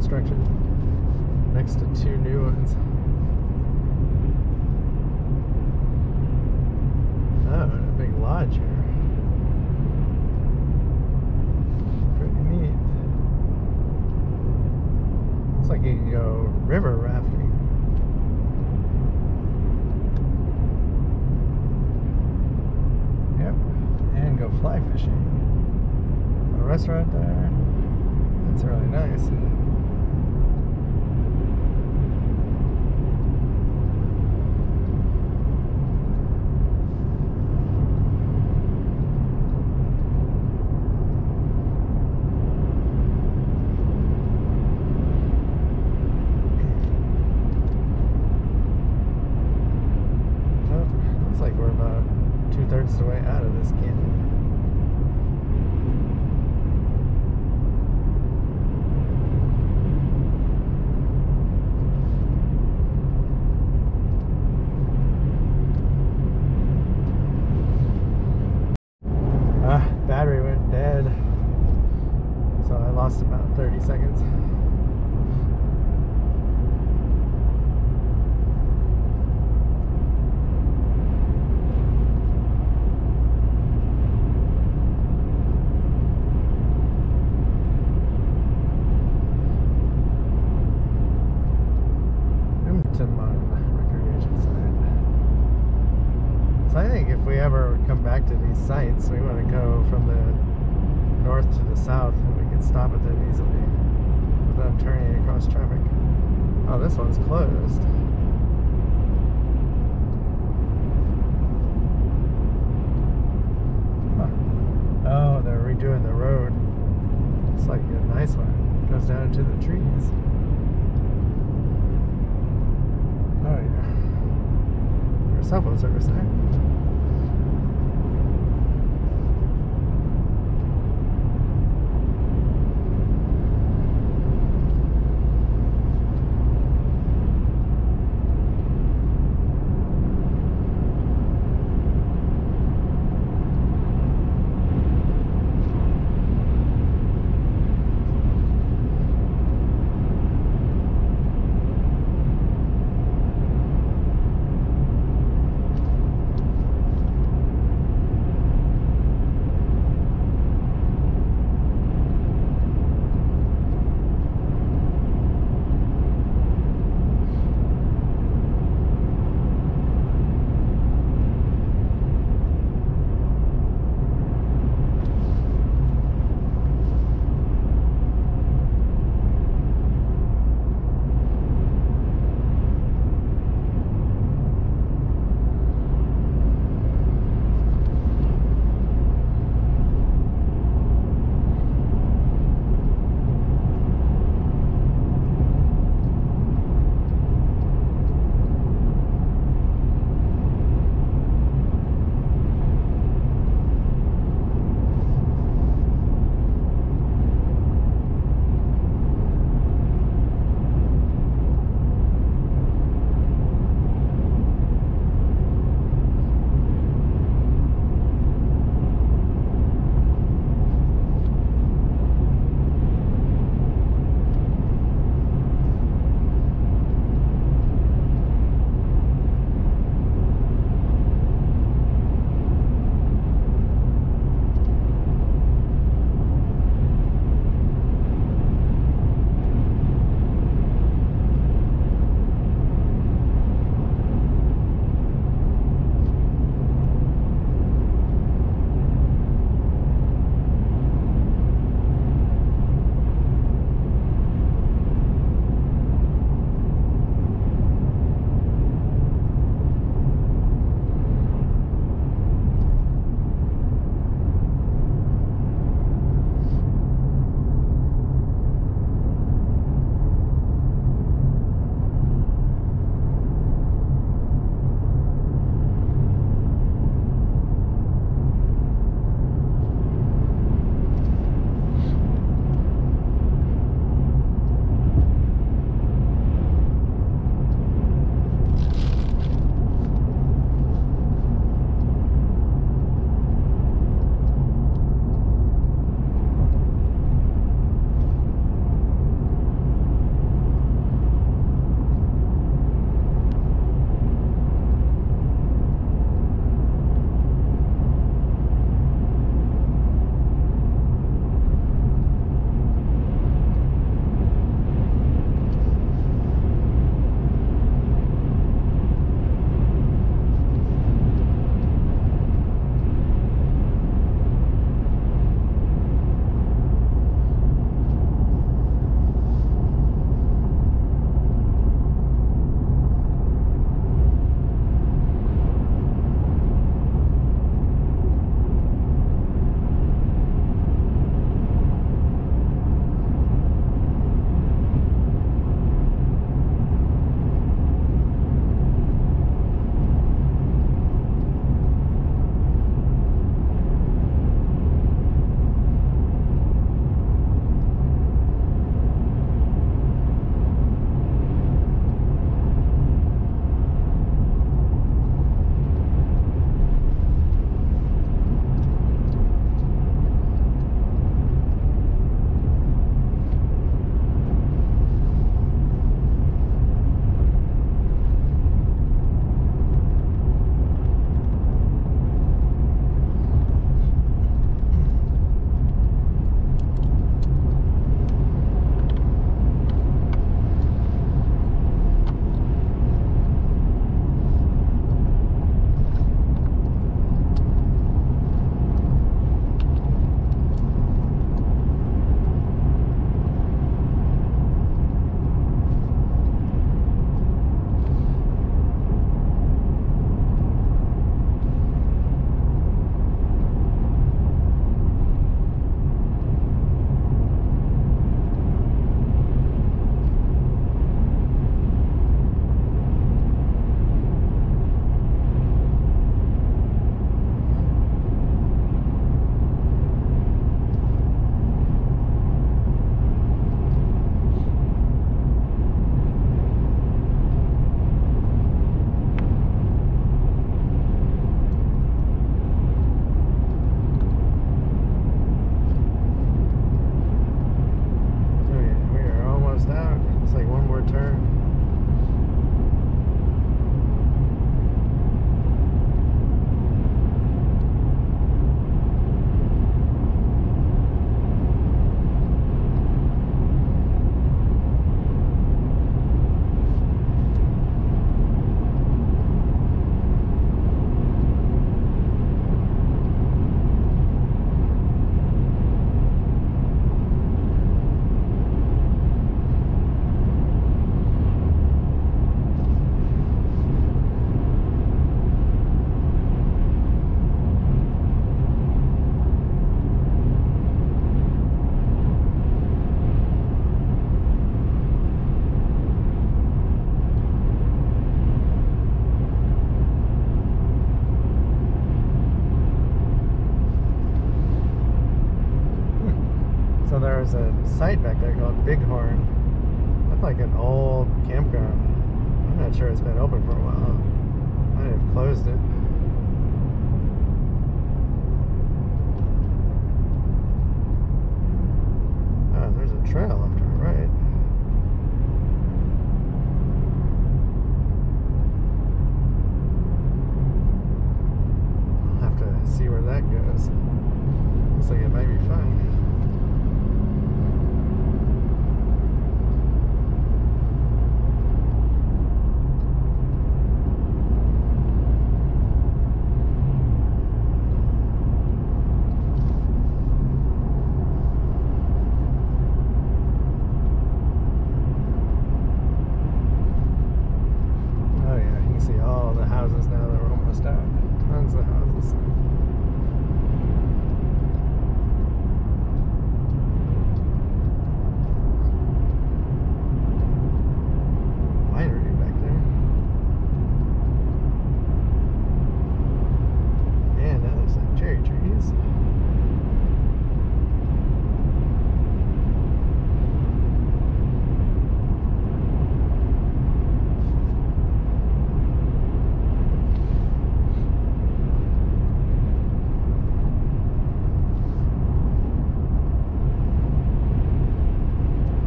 construction next to two new ones. Oh, and a big lodge here. Pretty neat. Looks like you can go river rafting. Yep, and go fly fishing. A restaurant there. That's really nice. Oh, looks like we're about two thirds the way out of this canyon. Ah, battery went dead. So I lost about 30 seconds. Umtanum Recreation Site. So I think if we ever come back to these sites, we want to go from the north to the south and we can stop at them easily without turning across traffic. Oh, this one's closed. Oh, they're redoing the road. It's like a nice one. Goes down into the trees. Oh yeah. There's cell phone service there. Site back there called Bighorn. Looked like an old campground. I'm not sure it's been open for a while. Might have closed it. Oh, there's a trail off to our right. I'll have to see where that goes. Looks like it might be fun. Oh yeah, you can see all the houses now that we're almost out. Tons of houses. Winery back there. Man, that looks like cherry trees.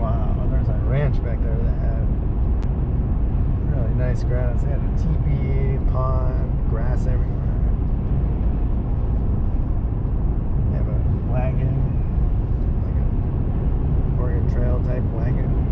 Wow, there's a ranch back there that had really nice grass. They had a teepee, pond, grass everywhere. They have a wagon, like a Oregon Trail type wagon.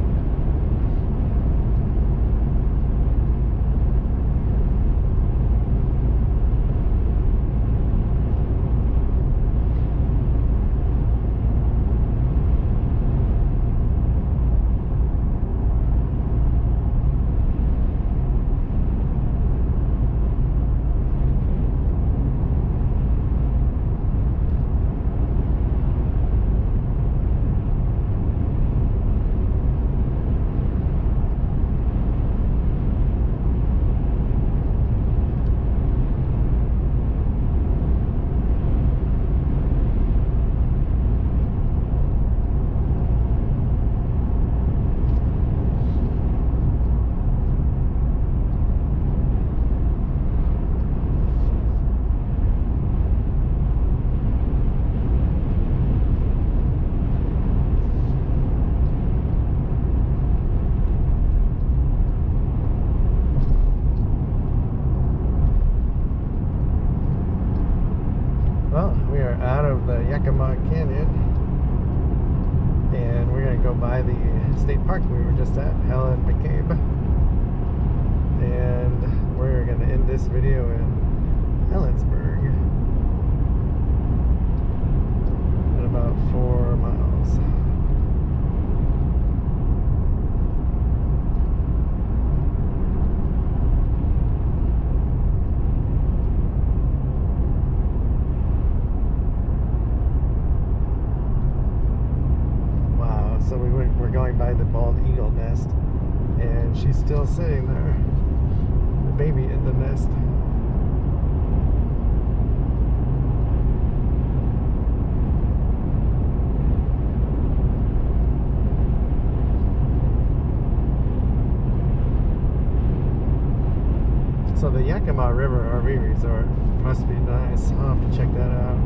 Yakima River RV Resort must be nice. I'll have to check that out,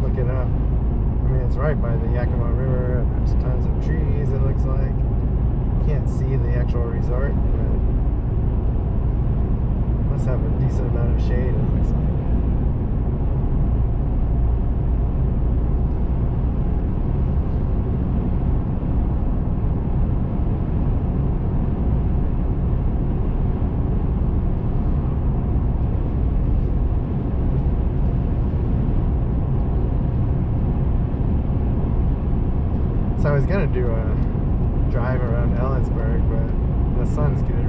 look it up. I mean, it's right by the Yakima River. There's tons of trees, it looks like. Can't see the actual resort, but must have a decent amount of shade, it looks like. So I was gonna do a drive around Ellensburg, but the sun's getting